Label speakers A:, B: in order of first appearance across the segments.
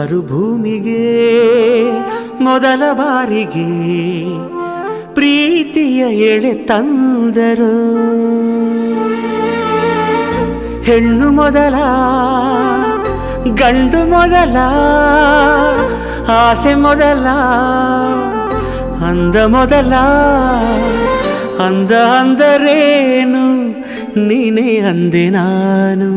A: ಯಾರು ಭೂಮಿಗೆ ಮೊದಲ ಬಾರಿಗೆ ಪ್ರೀತಿಯ ಎಳೆ ತಂದರು. ಹೆಣ್ಣು ಮೊದಲ, ಗಂಡು ಮೊದಲ, ಆಸೆ ಮೊದಲ, ಅಂದ ಮೊದಲ, ಅಂದ ಅಂದರೇನು, ನೀನೇ ಅಂದೆ ನಾನು.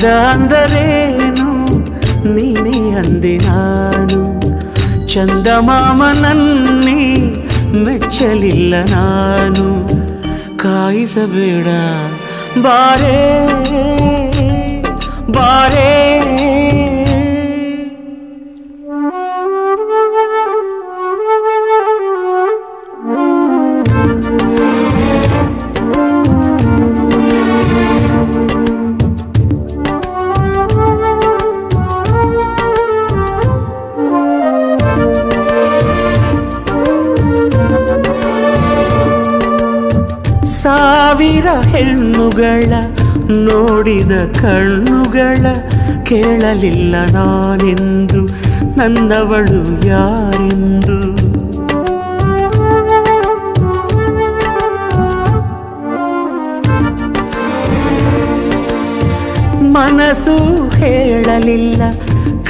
A: ಅಂದ ಅಂದರೇನು? ನೀನೇ ಅಂದೆ ನಾನು. ಚಂದಮಾಮನನ್ನೇ ಮೆಚ್ಚಲಿಲ್ಲ ನಾನು. ಕಾಯಿಸಬೇಡ ಬಾರೇ ಬಾರೇ. ಸಾವಿರ ಹೆಣ್ಣುಗಳ ನೋಡಿದ ಕಣ್ಣುಗಳ ಕೇಳಲಿಲ್ಲ ನಾನೆಂದು, ನನ್ನವಳು ಯಾರೆಂದು? ಮನಸ್ಸು ಹೇಳಲಿಲ್ಲ,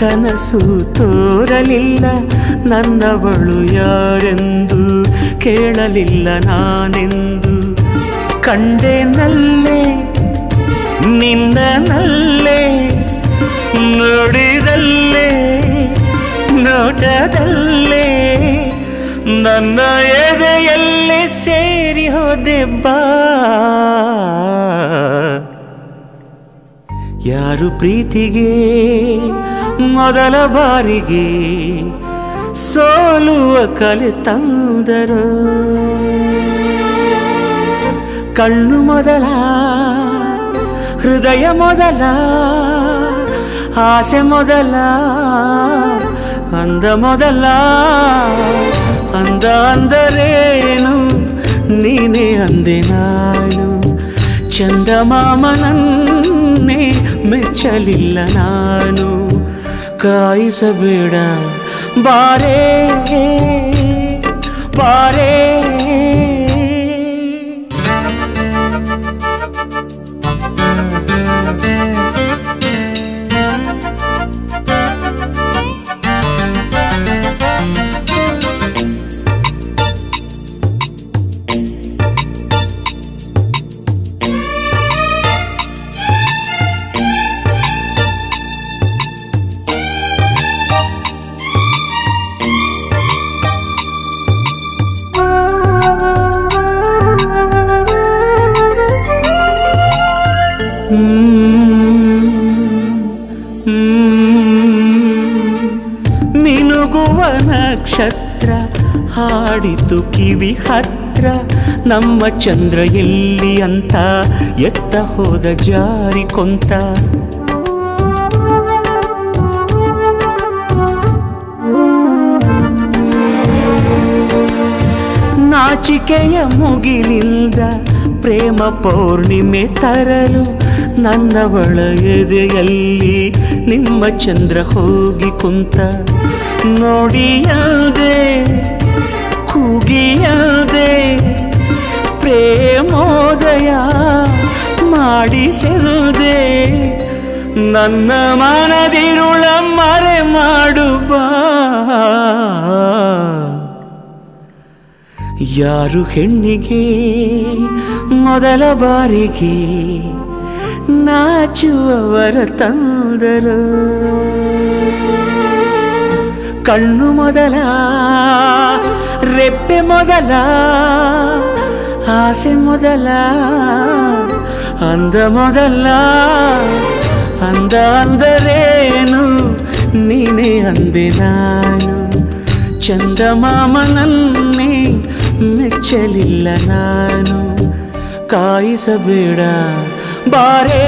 A: ಕನಸು ತೋರಲಿಲ್ಲ, ನನ್ನವಳು ಯಾರೆಂದು ಕೇಳಲಿಲ್ಲ ನಾನೆಂದು? ಕಂಡೆನಲ್ಲೇ ನಿನ್ನನಲ್ಲೇ ನೋಡಿದಲ್ಲೇ ನೋಟದಲ್ಲೇ ನನ್ನ ಎದೆಯಲ್ಲೇ ಸೇರಿ ಹೋದೆ ಬಾ ಯಾರು ಪ್ರೀತಿಗೆ ಮೊದಲ ಬಾರಿಗೆ ಸೋಲುವ ಕಲೆ ತಂದರು ಕಣ್ಣು ಮೊದಲ, ಹೃದಯ ಮೊದಲ, ಆಸೆ ಮೊದಲ, ಅಂದ ಮೊದಲ. ಅಂದ ಅಂದರೇನು? ನೀನೇ ಅಂದೆ ನಾನು. ಚಂದಮಾಮನನ್ನೇ ಮೆಚ್ಚಲಿಲ್ಲ ನಾನು. ಕಾಯಿಸಬೇಡ, ಬಾರೇ ಬಾರೇ. ನಕ್ಷತ್ರ ಹಾಡಿತು ಕಿವಿ ಹತ್ರ. ನಮ್ಮ ಚಂದ್ರ ಎಲ್ಲಿ ಅಂತ ಎತ್ತ ಹೋದ ಜಾರಿ ಕೊಂತ. ನಾಚಿಕೆಯ ಮುಗಿಲಿಂದ ಪ್ರೇಮ ಪೌರ್ಣಿಮೆ ತರಲು ನನ್ನವಳ ಎದೆಯಲ್ಲಿ ನಿಮ್ಮ ಚಂದ್ರ ಹೋಗಿ ಕುಂತ. ನೋಡಿಯದೆ ಕೂಗಿಯದೆ ಪ್ರೇಮೋದಯ ಮಾಡಿಸಲ್ದೆ ನನ್ನ ಮನದಿರುಳ ಮರೆ ಮಾಡುವ ಯಾರು ಹೆಣ್ಣಿಗೆ ಮೊದಲ ಬಾರಿಗೆ ನಾಚುವವರ ತಂದರು? ಕಣ್ಣು ಮೊದಲ ರೆಪ್ಪೆ ಮೊದಲ ಆಸೆ ಮೊದಲ ಅಂದ ಮೊದಲ ಅಂದ ಅಂದರೇನು ನೀನೇ ಅಂದೆ ನಾನು ಚಂದಮಾಮನನ್ನೇ ಮೆಚ್ಚಲಿಲ್ಲ ನಾನು ಕಾಯಿಸಬೇಡ ಬಾರೇ